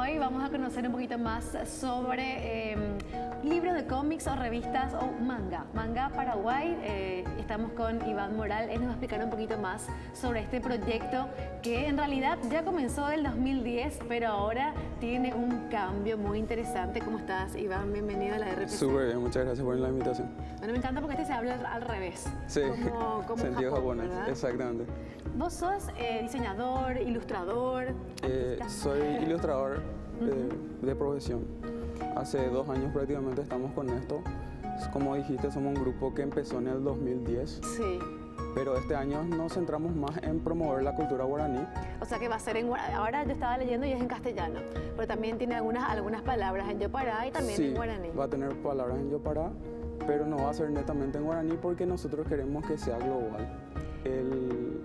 Paraguay vamos a conocer un poquito más sobre de cómics o revistas o manga. Manga Paraguay. Eh, estamos con Iván Moral. Él nos va a explicar un poquito más sobre este proyecto que en realidad ya comenzó el 2010, pero ahora tiene un cambio muy interesante. ¿Cómo estás, Iván? Bienvenido a la RPC. Súper bien, muchas gracias por la invitación. Bueno, me encanta porque este se habla al revés. Sí, como, sentido japonés, exactamente. Vos sos eh, diseñador, ilustrador. Eh, soy ilustrador de, profesión. Hace dos años prácticamente estamos con esto. Como dijiste, somos un grupo que empezó en el 2010. Sí. Pero este año nos centramos más en promover la cultura guaraní. O sea que va a ser en guaraní. Ahora yo estaba leyendo y es en castellano, pero también tiene algunas, algunas palabras en yopará y también en guaraní. va a tener palabras en yopará, pero no va a ser netamente en guaraní porque nosotros queremos que sea global. El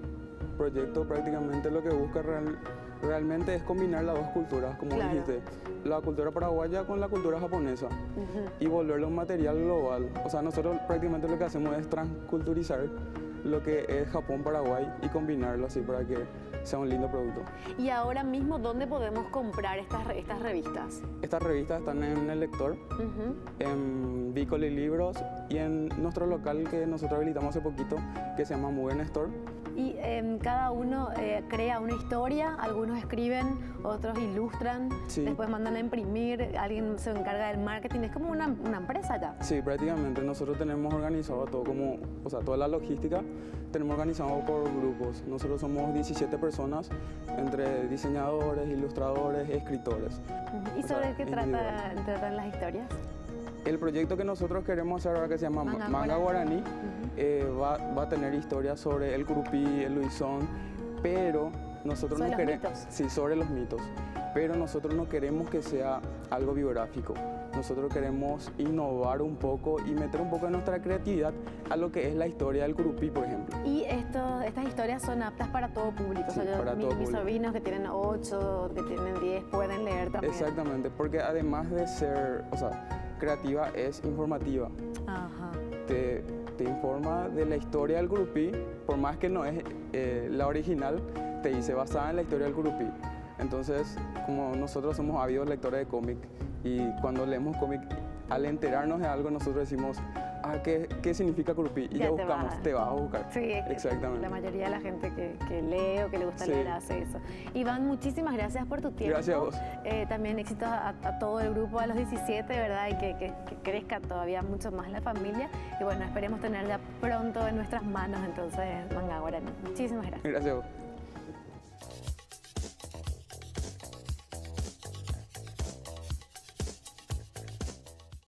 proyecto prácticamente lo que busca realmente es combinar las dos culturas, como dijiste, la cultura paraguaya con la cultura japonesa y volverlo un material global. O sea, nosotros prácticamente lo que hacemos es transculturizar lo que es Japón-Paraguay y combinarlo así para que sea un lindo producto. ¿Y ahora mismo dónde podemos comprar estas, estas revistas? Estas revistas están en el lector, en Bicoli Libros y en nuestro local que nosotros habilitamos hace poquito que se llama Moving Store y em, cada uno eh, crea una historia, algunos escriben, otros ilustran, después mandan a imprimir, alguien se encarga del marketing, es como una, una, empresa ya. Sí, prácticamente nosotros tenemos organizado todo como, o sea, toda la logística tenemos organizado por grupos. Nosotros somos 17 personas entre diseñadores, ilustradores, escritores. ¿Y sobre qué trata, tratan las historias? El proyecto que nosotros queremos hacer ahora que se llama Manga, Guaraní, eh, va, va, a tener historias sobre el Curupí, el Luisón, pero nosotros no queremos... Sí, sobre los mitos. Pero nosotros no queremos que sea algo biográfico. Nosotros queremos innovar un poco y meter un poco de nuestra creatividad a lo que es la historia del Curupí, por ejemplo. Y esto, estas historias son aptas para todo público. Sí, para mis, todo mis sobrinos que tienen 8, que tienen 10, pueden leer también. Exactamente, porque además de ser, o sea, creativa es informativa. Te, te, informa de la historia del grupí, por más que no es eh, la original, te dice basada en la historia del grupí. Entonces, como nosotros somos ávidos lectores de cómic y cuando leemos cómic, al enterarnos de algo, nosotros decimos, ah, ¿qué, qué significa Curupí? Y ya, buscamos, te vas a buscar. Sí, exactamente. La mayoría de la gente que, que lee o que le gusta leer hace eso. Iván, muchísimas gracias por tu tiempo. Gracias a vos. Eh, también éxito a, todo el grupo a los 17, ¿verdad? Y que, que, crezca todavía mucho más la familia. Y bueno, esperemos tenerla pronto en nuestras manos, entonces, Manga Guaraní. Muchísimas gracias. Gracias a vos.